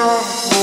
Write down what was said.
novo.